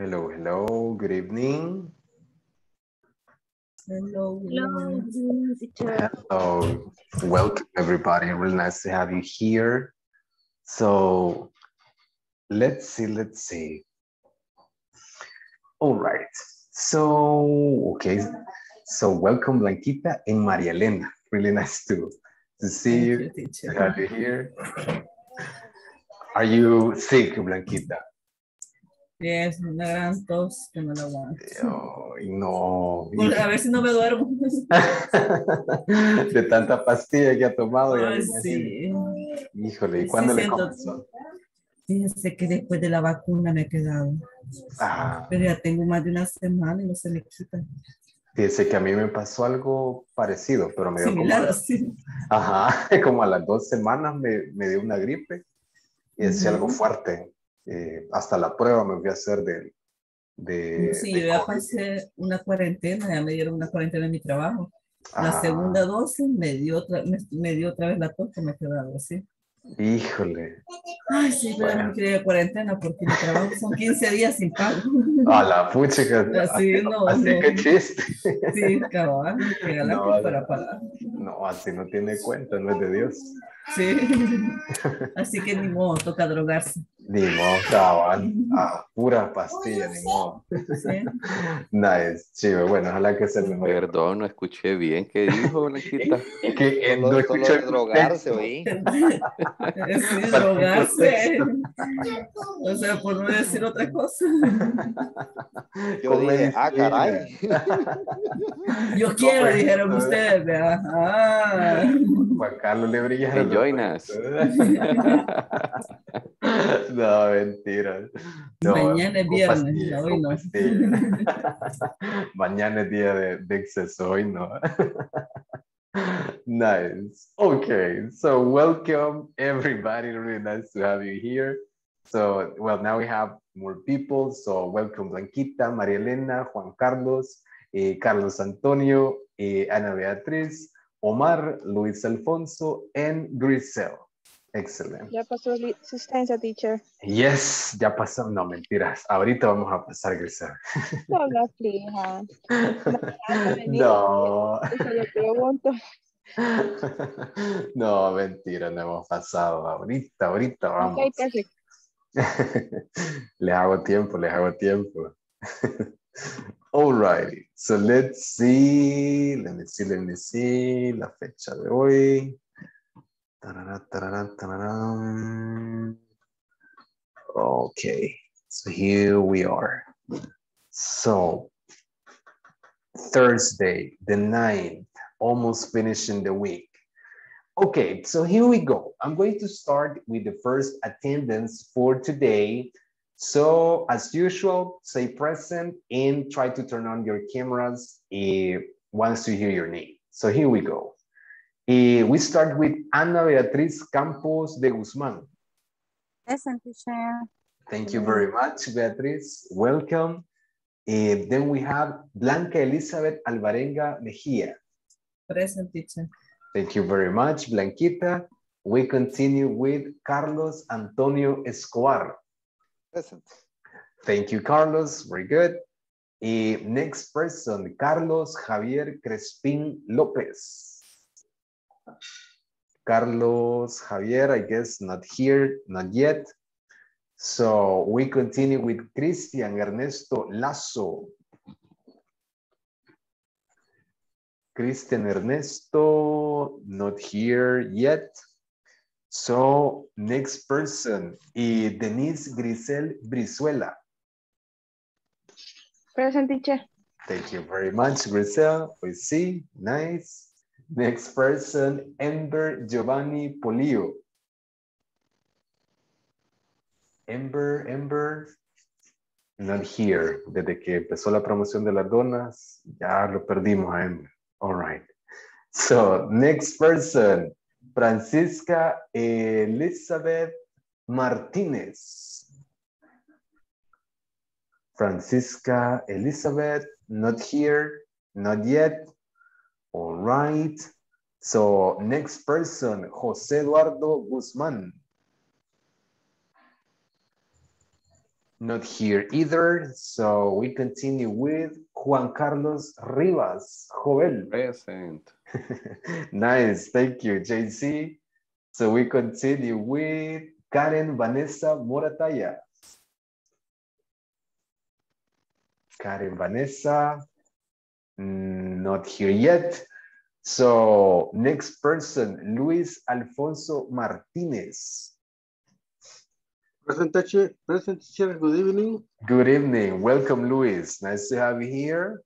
Hello, hello, good evening. Hello. Hello, teacher. Hello, welcome everybody. Really nice to have you here. So let's see, let's see. All right. So, okay. So welcome Blanquita and Maria Elena. Really nice to, to see Thank you, you, to have you here. Are you sick, Blanquita? Es una gran tos que no la aguanto. Ay, no. A ver si no me duermo. De tanta pastilla que ha tomado. imagino. sí. Híjole, ¿y Sí, cuándo le siento- comenzó? Fíjense que después de la vacuna me he quedado. Ah, Pero ya tengo más de una semana y no se me quita. fíjese que a mí me pasó algo parecido, pero me dio como, Similar así. ajá, como a las dos semanas me, me dio una gripe y es algo Ujú. fuerte. Eh, hasta la prueba me fui a hacer de... de Sí, de yo ya pasé una cuarentena, ya me dieron una cuarentena en mi trabajo. La Ah, segunda dosis me dio otra, me, me dio otra vez la tos que me he quedado así. Híjole, Ay, sí, pero Bueno. no quería cuarentena porque mi trabajo son 15 días sin pago. a la puchica. Así no, así no. que chiste. Sí, cabal, la No, para pagar. No, así no tiene cuenta, no es de Dios. Sí. Así que ni modo, toca drogarse. Ni modo, cabal. Ah, pura pastilla, ni modo. Sí. Nice, chivo. Bueno, ojalá que se me Perdón, no escuché bien. ¿Qué dijo, Blanquita? Que no escuché drogarse, oí. Sí, drogarse. O sea, por no decir otra cosa. Yo dije, ah, caray. Yo quiero, pues, dijeron eh. ustedes. ¿verdad? Ah. Juan Carlos le Join ojitos. us. No, mentira. No, Mañana es viernes, pastilla, hoy no. Mañana es día de, de exceso, hoy no. nice. Okay, so welcome everybody. Really nice to have you here. So, well, now we have more people. So, welcome Blanquita, María Elena, Juan Carlos, eh, Carlos Antonio, eh, Ana Beatriz, Omar, Luis Alfonso, and Grisel. Excellent. Ya pasó la asistencia, teacher. Yes, ya pasamos. No, mentiras. Ahorita vamos a pasar, Grisel. No la aflija. No. No, mentira, no hemos pasado. Ahorita, ahorita vamos. Ok, perfecto. les hago tiempo, les hago tiempo. Alrighty, so let's see, let me see, let me see, la fecha de hoy. Okay, so here we are. So, Thursday, the 9th, almost finishing the week. Okay, so here we go. I'm going to start with the first attendance for today. So as usual, say present and try to turn on your cameras eh, once you hear your name. So here we go. We start with Ana Beatriz Campos de Guzman. Present, teacher. Thank you very much, Beatriz. Welcome. Eh, then we have Blanca Elizabeth Alvarenga Mejia. Present teacher. Thank you very much, Blanquita. We continue with Carlos Antonio Escobar. Present. Thank you, Carlos. Very good. Eh, next person, Carlos Javier Crespin Lopez. Carlos Javier, I guess not here, not yet. So we continue with Cristian Ernesto Lazo. Cristian Ernesto, not here yet. So next person, eh, Denise Grisel Brizuela. Present, teacher. Thank you very much, Grisel. We see, nice. Next person, Ember Giovanni Polio. Ember, Ember, not here. Desde que empezó la promoción de las donas, ya lo perdimos a Ember. All right. So, next person, Francisca Elizabeth Martinez. Francisca Elizabeth, not here, not yet. All right. So next person, Jose Eduardo Guzman. Not here either. So we continue with Juan Carlos Rivas. Joel. Present. nice. Thank you, JC. So we continue with Karen Vanessa Morataya. Karen Vanessa. Mm, Not here yet. So next person, Luis Alfonso Martinez. Present teacher, present teacher, good evening. Good evening. Welcome, Luis. Nice to have you here.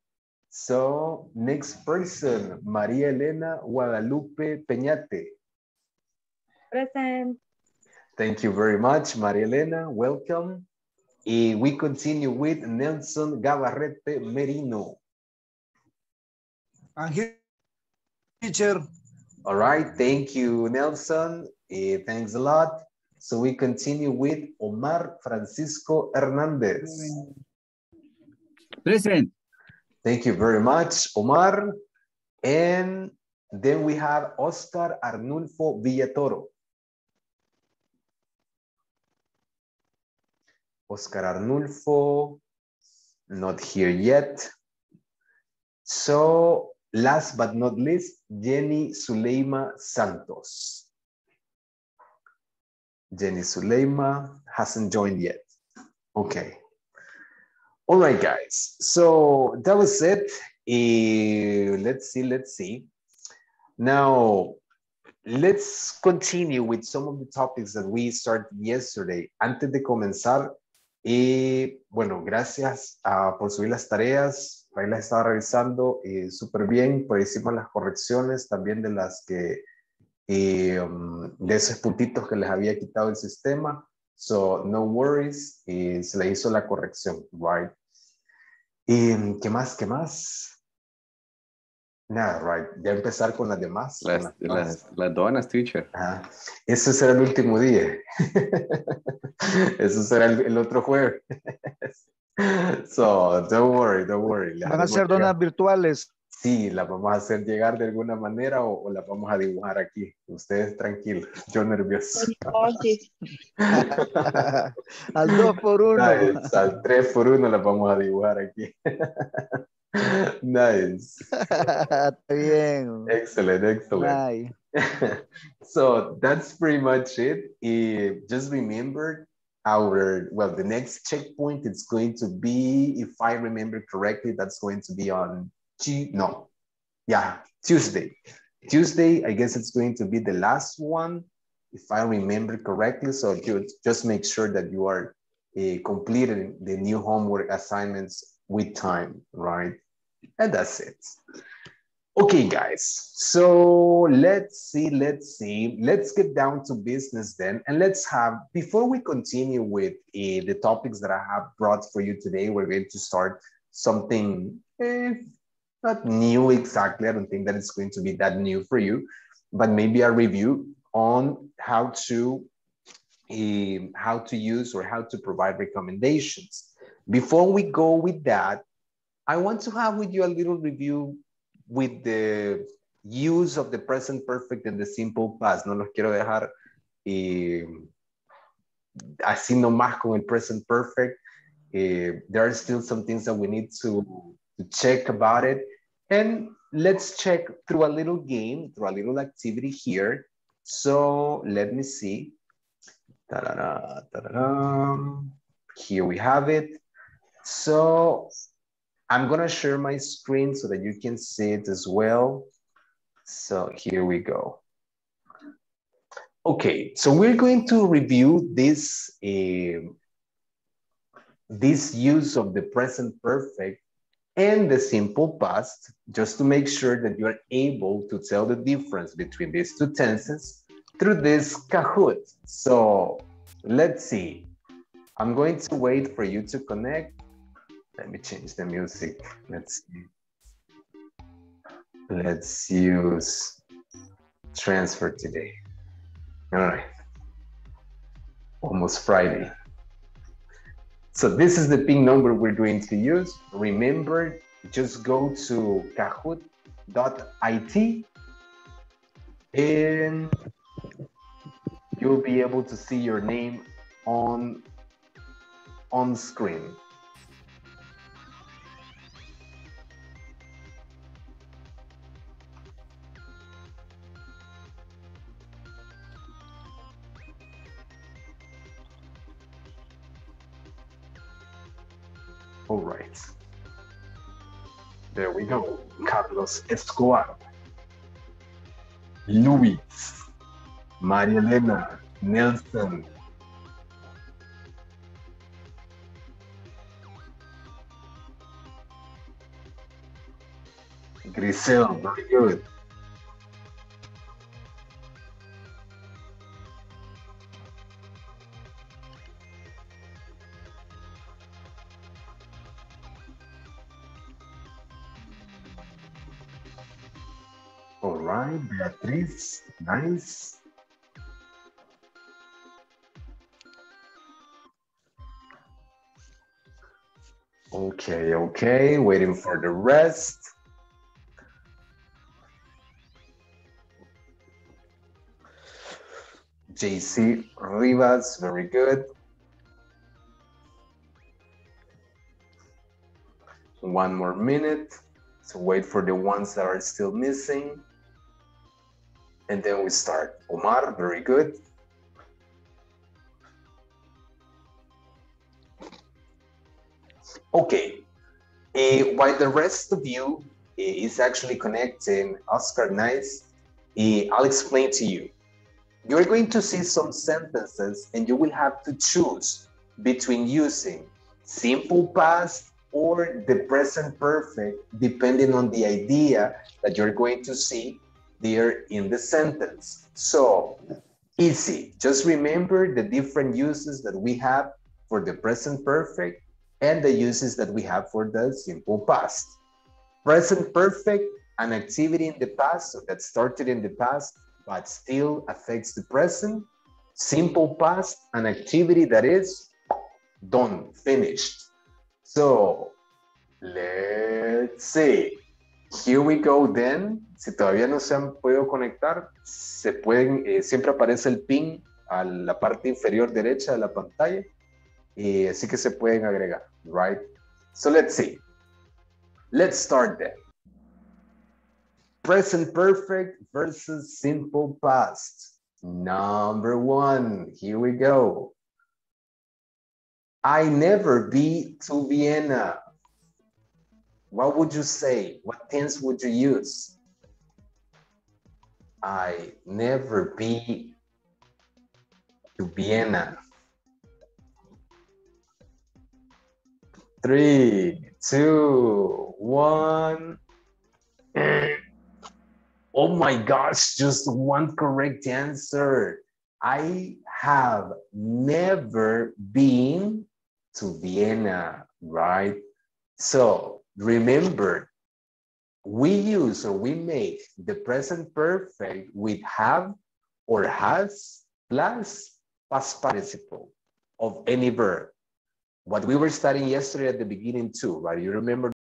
So next person, Maria Elena Guadalupe Peñate. Present. Thank you very much, Maria Elena. Welcome. Y we continue with Nelson Gabarrete Merino. I'm here, teacher. All right. Thank you, Nelson. Eh, thanks a lot. So we continue with Omar Francisco Hernandez. Present. Thank you very much, Omar. And then we have Oscar Arnulfo Villatoro. Oscar Arnulfo, not here yet. So last but not least, Jenny Suleima Santos. Jenny Suleima hasn't joined yet. Okay. All right, guys. So that was it. Eh, let's see, let's see. Now, let's continue with some of the topics that we started yesterday. Antes de comenzar, y bueno, gracias ah, por subir las tareas. Ahí las estaba revisando eh, súper bien. Por ahí hicimos las correcciones también de las que, eh, um, de esos puntitos que les había quitado el sistema. So, no worries, eh, se le hizo la corrección, right? ¿Y qué más? ¿Qué más? Nada, right. Ya empezar con las demás. Las, las las, las donas, teacher. Ajá. Ese será el último día. Eso será el, el otro jueves. So, don't worry, don't worry. Le Van a ser llegar. donas virtuales. Sí, la vamos a hacer llegar de alguna manera o, o la vamos a dibujar aquí. Ustedes tranquilos, yo nervioso. Al dos por uno. Nice. Al 3 por 1 la vamos a dibujar aquí. nice. Está bien. Excellent, excellent. Ay, so that's pretty much it. Eh, just remember our, well, the next checkpoint it's going to be, if I remember correctly, that's going to be on, Tu- no, yeah, Tuesday. Tuesday, I guess it's going to be the last one, if I remember correctly. So just make sure that you are uh, completing the new homework assignments with time, right? And that's it. Okay, guys. So let's see, let's see. Let's get down to business then. And let's have, before we continue with uh, the topics that I have brought for you today, we're going to start something eh, not new exactly. I don't think that it's going to be that new for you, but maybe a review on how to um, how to use or how to provide recommendations. Before we go with that, I want to have with you a little review with the use of the present perfect and the simple past. No los quiero dejar eh, así nomás con el present perfect. Eh, there are still some things that we need to, to check about it. And let's check through a little game, through a little activity here. So let me see. Ta-da-da, ta-da-da. Here we have it. So I'm gonna share my screen so that you can see it as well. So here we go. Okay, so we're going to review this, uh, this use of the present perfect and the simple past, just to make sure that you're able to tell the difference between these two tenses through this Kahoot. So let's see. I'm going to wait for you to connect. Let me change the music. Let's see. Let's use transfer today. All right. Almost Friday. So this is the pin number we're going to use. Remember, just go to kahoot.it and you'll be able to see your name on on screen. All right. There we go. Carlos Escobar. Luis. Maria Elena. Nelson. Grisel, very good. Beatriz, nice. Okay, okay, waiting for the rest. JC Rivas, very good. One more minute. So wait for the ones that are still missing. And then we start. Omar, very good. Okay. Eh, while the rest of you eh, is actually connecting, Oscar, nice. eh, I'll explain to you. You're going to see some sentences and you will have to choose between using simple past or the present perfect, depending on the idea that you're going to see there in the sentence. So, easy. Just remember the different uses that we have for the present perfect and the uses that we have for the simple past. Present perfect, an activity in the past, so that started in the past, but still affects the present. Simple past, an activity that is done, finished. So, let's see. Here we go then. Si todavía no se han podido conectar, se pueden, eh, siempre aparece el pin a la parte inferior derecha de la pantalla. Y así que se pueden agregar, right? So let's see. Let's start then. Present perfect versus simple past. Number one, here we go. I never be to Vienna. What would you say? What tense would you use? I never be to Vienna. Three, two, one. Oh my gosh, just one correct answer. I have never been to Vienna, right? So remember, we use or we make the present perfect with have or has plus past participle of any verb. What we were studying yesterday at the beginning too, right? You remember